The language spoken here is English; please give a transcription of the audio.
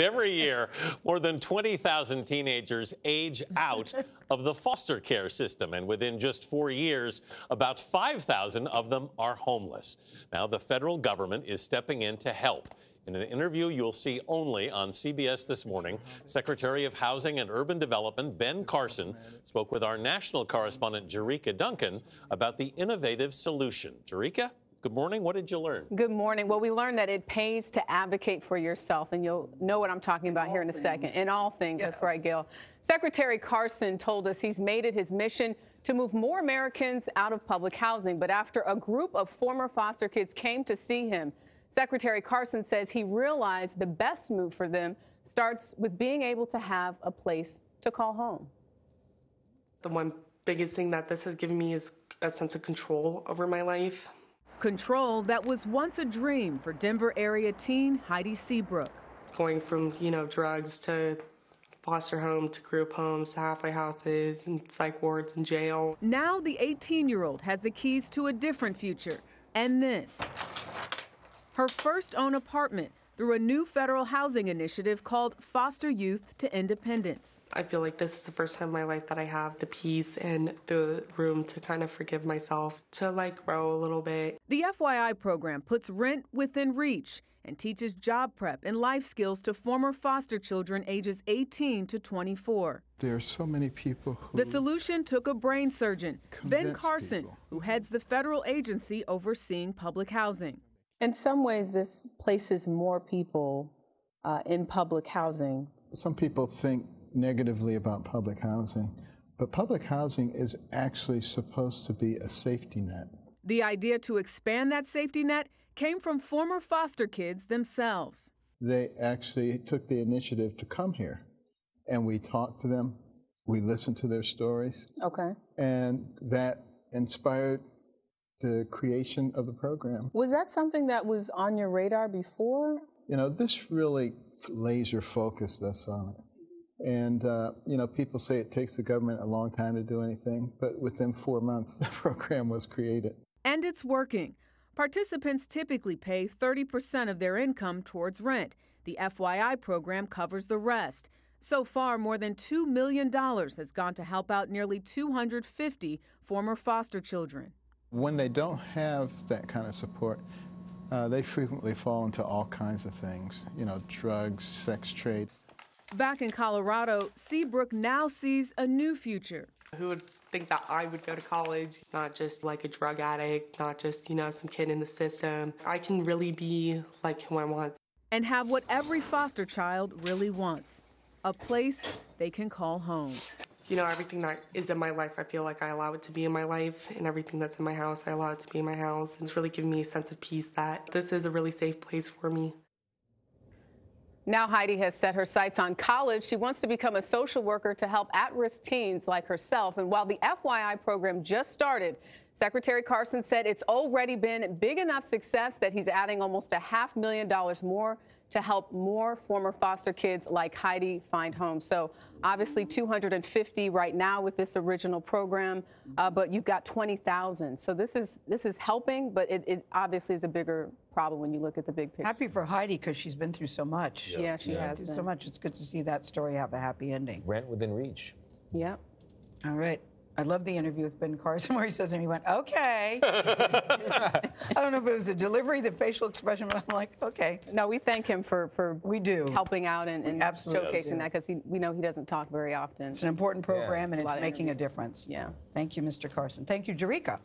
Every year, more than 20,000 teenagers age out of the foster care system. And within just four years, about 5,000 of them are homeless. Now, the federal government is stepping in to help. In an interview you'll see only on CBS this morning, Secretary of Housing and Urban Development Ben Carson spoke with our national correspondent Jericka Duncan about the innovative solution. Jericka? Good morning. What did you learn? Good morning. Well, we learned that it pays to advocate for yourself, and you'll know what I'm talking about here in a things. second. In all things, yeah. that's right, Gail. Secretary Carson told us he's made it his mission to move more Americans out of public housing. But after a group of former foster kids came to see him, Secretary Carson says he realized the best move for them starts with being able to have a place to call home. The one biggest thing that this has given me is a sense of control over my life. Control that was once a dream for Denver area teen Heidi Seabrook. Going from, you know, drugs to foster home to group homes to halfway houses and psych wards and jail. Now the 18 year old has the keys to a different future and this her first own apartment through a new federal housing initiative called Foster Youth to Independence. I feel like this is the first time in my life that I have the peace and the room to kind of forgive myself, to like grow a little bit. The FYI program puts rent within reach and teaches job prep and life skills to former foster children ages 18 to 24. There are so many people who. The solution took a brain surgeon, Ben Carson, people. who heads the federal agency overseeing public housing. In some ways, this places more people uh, in public housing. Some people think negatively about public housing, but public housing is actually supposed to be a safety net. The idea to expand that safety net came from former foster kids themselves. They actually took the initiative to come here, and we talked to them. We listened to their stories. Okay. And that inspired the creation of the program. Was that something that was on your radar before? You know, this really laser focused us on it. And, uh, you know, people say it takes the government a long time to do anything, but within four months, the program was created. And it's working. Participants typically pay 30% of their income towards rent. The FYI program covers the rest. So far, more than $2 million has gone to help out nearly 250 former foster children. When they don't have that kind of support, uh, they frequently fall into all kinds of things, you know, drugs, sex trade. Back in Colorado, Seabrook now sees a new future. Who would think that I would go to college, not just like a drug addict, not just, you know, some kid in the system. I can really be like who I want. And have what every foster child really wants a place they can call home you know, everything that is in my life, I feel like I allow it to be in my life, and everything that's in my house, I allow it to be in my house. And it's really given me a sense of peace that this is a really safe place for me. Now Heidi has set her sights on college. She wants to become a social worker to help at-risk teens like herself. And while the FYI program just started, Secretary Carson said it's already been big enough success that he's adding almost a half million dollars more to help more former foster kids like Heidi find homes. So obviously 250 right now with this original program, uh, but you've got 20,000. So this is this is helping, but it, it, obviously is a bigger problem when you look at the big picture. Happy for Heidi because she's been through so much. Yeah, yeah she yeah. has been. so much. It's good to see that story have a happy ending. Rent within reach. Yep. All right. I love the interview with Ben Carson where he says, and he went, okay. I don't know if it was the delivery, the facial expression, but I'm like, okay. No, we thank him for, for we do helping out and, and showcasing that because we know he doesn't talk very often. It's an important program yeah. and it's making a difference. Yeah. Thank you, Mr. Carson. Thank you, Jericka.